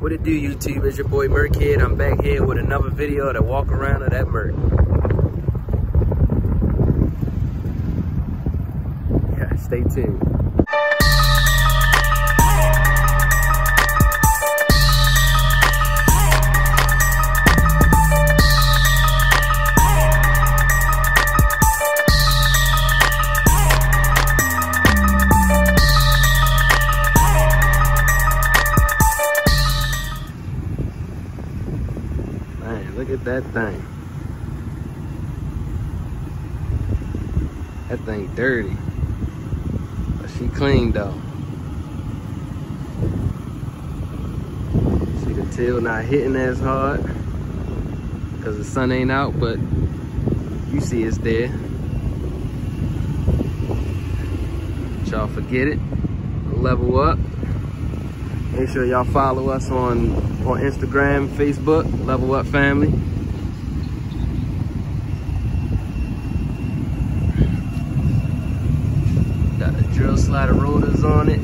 What it do, YouTube? It's your boy Merckid. I'm back here with another video to walk around of that Merc. Yeah, stay tuned. Look at that thing. That thing dirty. But she clean though. See the tail not hitting as hard because the sun ain't out, but you see it's there. Y'all forget it. Level up. Make sure y'all follow us on, on Instagram, Facebook, Level Up Family. Got the drill slider rotors on it.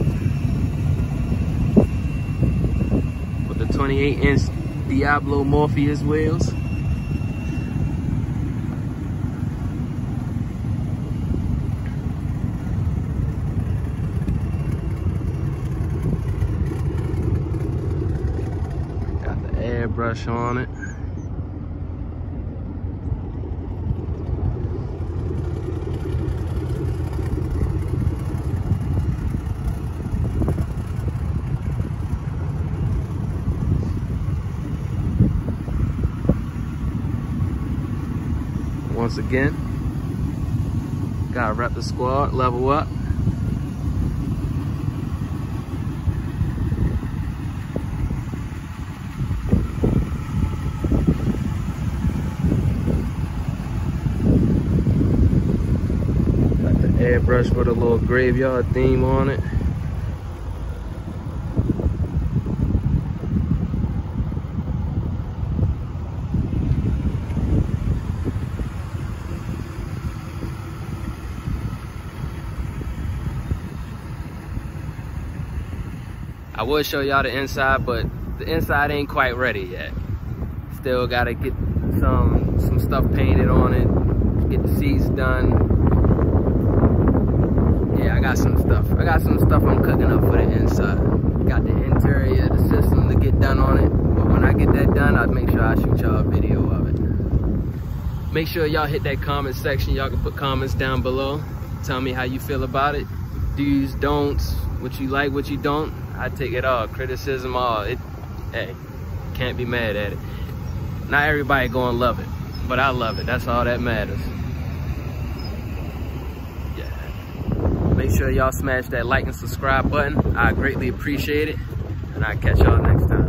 With the 28 inch Diablo Morpheus wheels. Got airbrush on it. Once again, gotta rep the squad, level up. Got the airbrush with a little graveyard theme on it. I would show y'all the inside, but the inside ain't quite ready yet. Still gotta get some some stuff painted on it, get the seats done. Got some stuff. I got some stuff I'm cooking up for the inside. Got the interior, the system to get done on it. But when I get that done, I'll make sure I shoot y'all a video of it. Make sure y'all hit that comment section. Y'all can put comments down below. Tell me how you feel about it. Do's, don'ts, what you like, what you don't. I take it all. Criticism, all. It, hey, can't be mad at it. Not everybody gonna love it, but I love it. That's all that matters. Yeah. Make sure y'all smash that like and subscribe button. I greatly appreciate it. And I'll catch y'all next time.